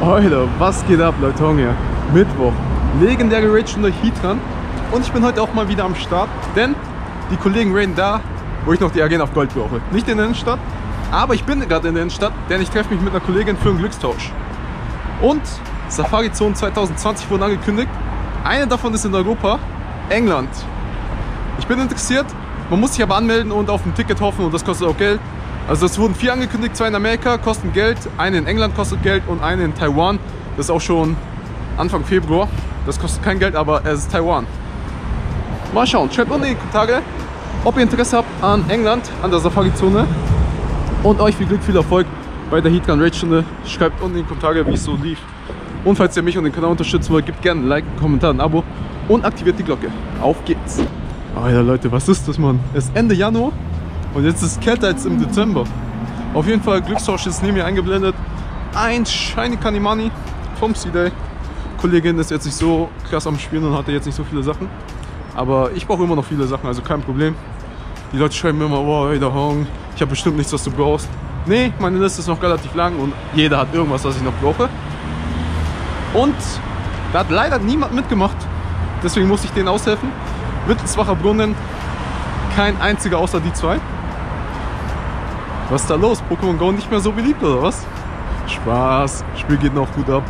Alter, was geht ab, Leute? Hier. Mittwoch. Legendäre Raid-Stunde Heatran. Und ich bin heute auch mal wieder am Start, denn die Kollegen raiden da, wo ich noch die Agent auf Gold brauche. Nicht in der Innenstadt, aber ich bin gerade in der Innenstadt, denn ich treffe mich mit einer Kollegin für einen Glückstausch. Und Safari Zone 2020 wurden angekündigt. Eine davon ist in Europa, England. Ich bin interessiert, man muss sich aber anmelden und auf ein Ticket hoffen und das kostet auch Geld. Also es wurden vier angekündigt, zwei in Amerika kosten Geld, eine in England kostet Geld und eine in Taiwan. Das ist auch schon Anfang Februar. Das kostet kein Geld, aber es ist Taiwan. Mal schauen, schreibt unten in die Kommentare, ob ihr Interesse habt an England, an der Safari-Zone. Und euch viel Glück, viel Erfolg bei der Heatgun Raid Stunde. Schreibt unten in die Kommentare, wie es so lief. Und falls ihr mich und den Kanal unterstützen wollt, gebt gerne ein Like, einen Kommentar, ein Abo und aktiviert die Glocke. Auf geht's! Alter Leute, was ist das, Mann? Es ist Ende Januar und jetzt ist kälter als im Dezember. Auf jeden Fall, Glückstausch ist neben mir eingeblendet. Ein Shiny Kanimani vom C-Day. Kollegin ist jetzt nicht so krass am Spielen und hatte jetzt nicht so viele Sachen. Aber ich brauche immer noch viele Sachen, also kein Problem. Die Leute schreiben mir immer, boah, hey, der Hong, ich habe bestimmt nichts, was du brauchst. Nee, meine Liste ist noch relativ lang und jeder hat irgendwas, was ich noch brauche. Und da hat leider niemand mitgemacht. Deswegen musste ich denen aushelfen. Wittelsbacher Brunnen, kein einziger außer die zwei. Was ist da los? Pokémon Go nicht mehr so beliebt oder was? Spaß, Spiel geht noch gut ab.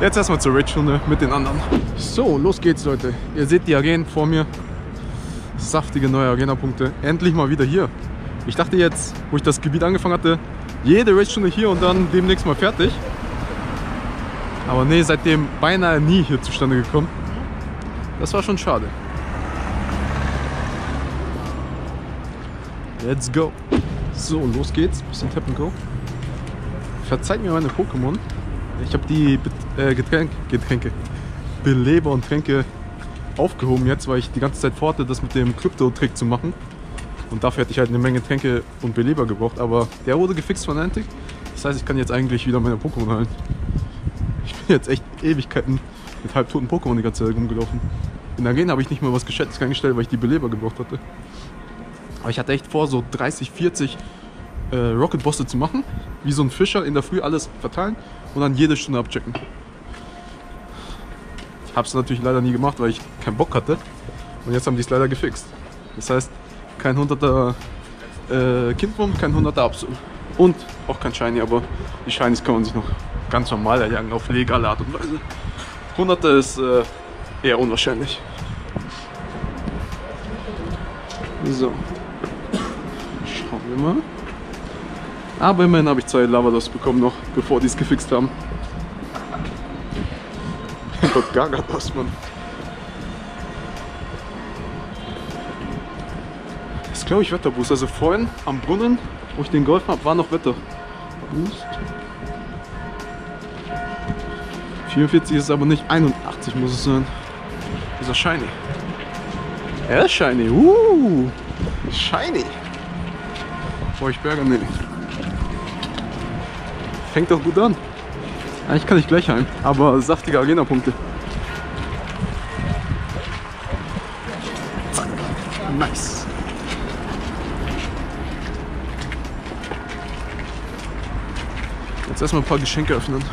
Jetzt erstmal zur Raid-Stunde mit den anderen. So, los geht's Leute. Ihr seht die Arenen vor mir. Saftige neue Arena-Punkte. Endlich mal wieder hier. Ich dachte jetzt, wo ich das Gebiet angefangen hatte, jede Raid-Stunde hier und dann demnächst mal fertig. Aber nee, seitdem beinahe nie hier zustande gekommen. Das war schon schade. Let's go. So, los geht's. Bisschen Tap Go. Verzeiht mir meine Pokémon. Ich habe die äh, Getränke, Getränke, Beleber und Tränke aufgehoben jetzt, weil ich die ganze Zeit vorhatte, das mit dem Krypto-Trick zu machen. Und dafür hätte ich halt eine Menge Tränke und Beleber gebraucht. Aber der wurde gefixt von Antic. Das heißt, ich kann jetzt eigentlich wieder meine Pokémon heilen. Ich bin jetzt echt Ewigkeiten mit halbtoten Pokémon die ganze Zeit rumgelaufen. In Arena habe ich nicht mal was Geschätztes eingestellt, weil ich die Beleber gebraucht hatte. Aber ich hatte echt vor, so 30, 40 äh, Rocket-Bosse zu machen. Wie so ein Fischer in der Früh alles verteilen und dann jede Stunde abchecken. Ich habe es natürlich leider nie gemacht, weil ich keinen Bock hatte. Und jetzt haben die es leider gefixt. Das heißt, kein 100er äh, Kindwurm, kein 100er Absol. Und auch kein Shiny, aber die Shinies kann man sich noch ganz normal erjagen, auf legale Art und Weise. 100er ist äh, eher unwahrscheinlich. So. Schauen wir mal. Aber immerhin habe ich zwei Lavados bekommen noch, bevor die es gefixt haben. Mein Gott, Gagados, Mann. Das ist glaube ich Wetterboost. Also vorhin am Brunnen, wo ich den geholfen habe, war noch Wetter. Boost. 44 ist aber nicht, 81 muss es sein. Ist er shiny? Er ist shiny. Uh, shiny. Boah, ich berge nee. Fängt doch gut an. Eigentlich kann ich gleich heim, aber saftige Arena-Punkte. Zack. Nice. Jetzt erstmal ein paar Geschenke öffnen.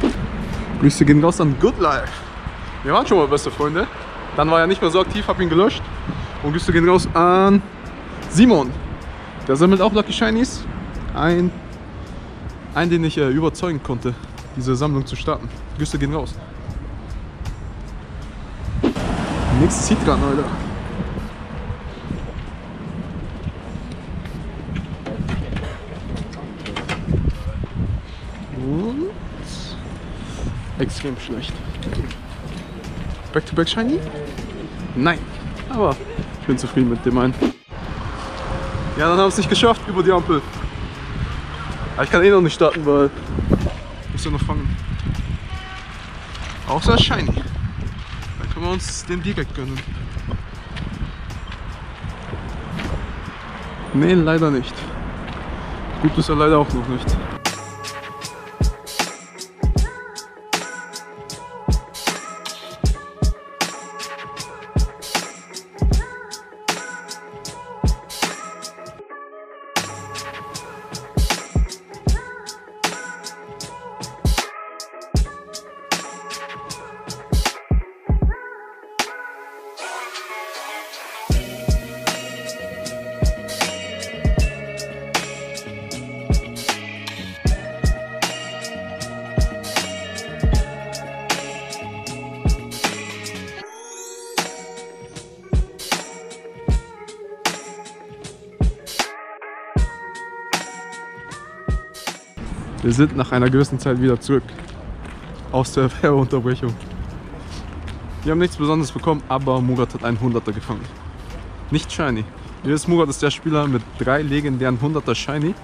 Grüße gehen raus an Good Life. Wir waren schon mal beste Freunde. Dann war er nicht mehr so aktiv, hab ihn gelöscht. Und Grüße gehen raus an Simon. Der sammelt auch Lucky Shinies. Ein, ein den ich äh, überzeugen konnte, diese Sammlung zu starten. Grüße gehen raus. Nächstes Citran, Alter. Und extrem schlecht. Back-to-back -back Shiny? Nein. Aber ich bin zufrieden mit dem einen. Ja, dann haben wir es nicht geschafft über die Ampel. Aber ich kann eh noch nicht starten, weil ich muss ja noch fangen. Außer Shiny. Dann können wir uns den direkt gönnen. Nee, leider nicht. Gut ist er leider auch noch nicht. Wir sind nach einer gewissen Zeit wieder zurück aus der Werbeunterbrechung. Wir haben nichts Besonderes bekommen, aber Murat hat einen 100er gefangen. Nicht Shiny. Ihr wisst, Murat ist der Spieler mit drei legendären 100er Shiny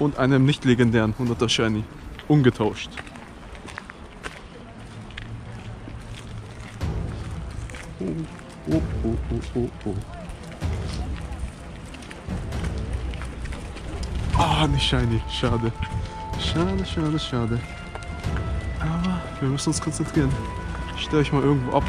und einem nicht legendären 100er Shiny. Ungetauscht. Oh, oh, oh, oh, oh, oh. Ah, nicht Shiny. Schade. Schade, schade, schade. Aber wir müssen uns konzentrieren. Stell euch mal irgendwo ab.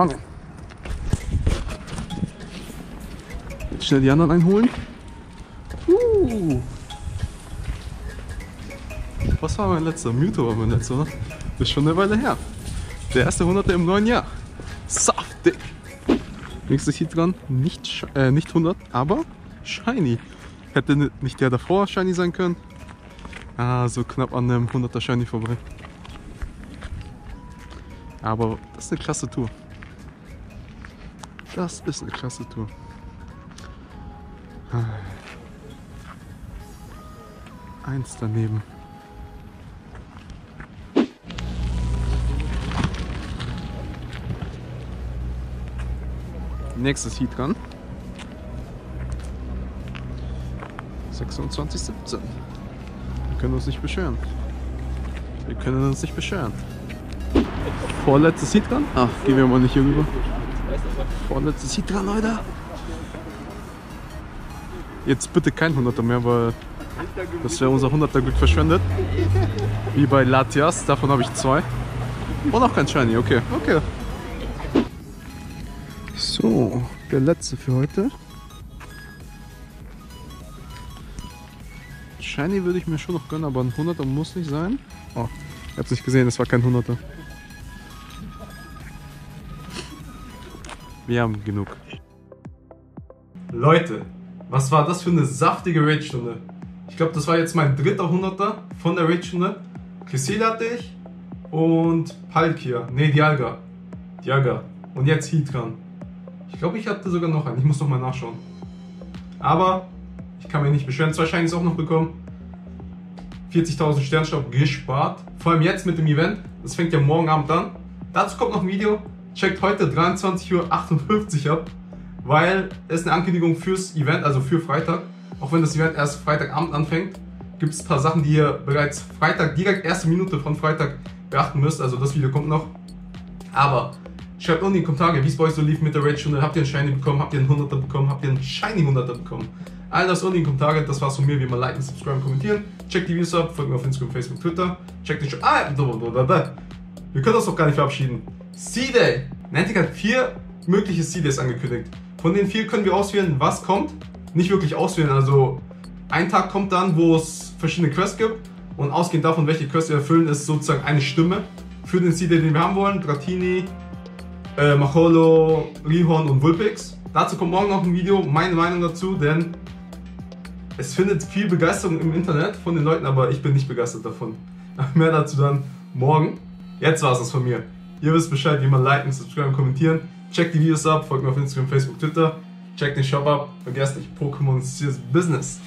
Yay, gefangen. Jetzt schnell die anderen einholen. Uh. Was war mein letzter? Mewtwo war mein letzter, oder? Das ist schon eine Weile her. Der erste 100 im neuen Jahr. Saftig. Nächstes Hit dran. Nicht, äh, nicht 100, aber Shiny. Hätte nicht der davor Shiny sein können. Ah, so knapp an einem 100er Shiny vorbei. Aber das ist eine klasse Tour. Das ist eine klasse Tour. Eins daneben. Nächstes Heat dran. 26, 17. Wir können uns nicht beschweren. Wir können uns nicht beschweren. Vorletztes Seed dran? Ach, gehen wir mal nicht hier rüber. Vorletztes Seed dran, Leute. Jetzt bitte kein 100er mehr, weil das wäre unser 100er Glück verschwendet. Wie bei Latias, davon habe ich zwei. Und auch kein Shiny, okay, okay. So, der letzte für heute. Shiny würde ich mir schon noch gönnen, aber ein 100er muss nicht sein. Oh, ich hab's nicht gesehen, es war kein 100er. Wir haben genug. Leute, was war das für eine saftige Raid-Stunde? Ich glaube, das war jetzt mein dritter Hunderter von der Raid-Stunde. Cresselia hatte ich und Palkia. Ne, Dialga. Dialga. Und jetzt Heatran. Ich glaube, ich hatte sogar noch einen. Ich muss noch mal nachschauen. Aber ich kann mich nicht beschweren. Zwei Shinies auch noch bekommen. 40.000 Sternstaub gespart. Vor allem jetzt mit dem Event. Das fängt ja morgen Abend an. Dazu kommt noch ein Video checkt heute 23.58 Uhr ab, weil es eine Ankündigung fürs Event, also für Freitag. Auch wenn das Event erst Freitagabend anfängt, gibt es ein paar Sachen, die ihr bereits Freitag, direkt erste Minute von Freitag beachten müsst. Also das Video kommt noch. Aber schreibt unten in die Kommentare, wie es bei euch so lief mit der Raid-Stunde. Habt ihr einen Shiny bekommen? Habt ihr einen 100er bekommen? Habt ihr einen Shiny 100er bekommen? All das unten in die Kommentare. Das war's von mir. Wie immer liken, subscriben, kommentieren. Checkt die Videos ab. Folgt mir auf Instagram, Facebook, Twitter. Checkt den Show. Ah, wir können uns doch gar nicht verabschieden. C-Day! Niantic hat vier mögliche C-Days angekündigt. Von den vier können wir auswählen, was kommt. Nicht wirklich auswählen, also ein Tag kommt dann, wo es verschiedene Quests gibt. Und ausgehend davon, welche Quests wir erfüllen, ist sozusagen eine Stimme für den C-Day, den wir haben wollen. Dratini, äh, Macholo, Rihorn und Vulpix. Dazu kommt morgen noch ein Video, meine Meinung dazu, denn es findet viel Begeisterung im Internet von den Leuten, aber ich bin nicht begeistert davon. Mehr dazu dann morgen. Jetzt war es das von mir. Ihr wisst Bescheid, wie man liken, subscriben, kommentieren. Checkt die Videos ab, folgt mir auf Instagram, Facebook, Twitter. Checkt den Shop ab. Vergesst nicht, Pokémon ist Business.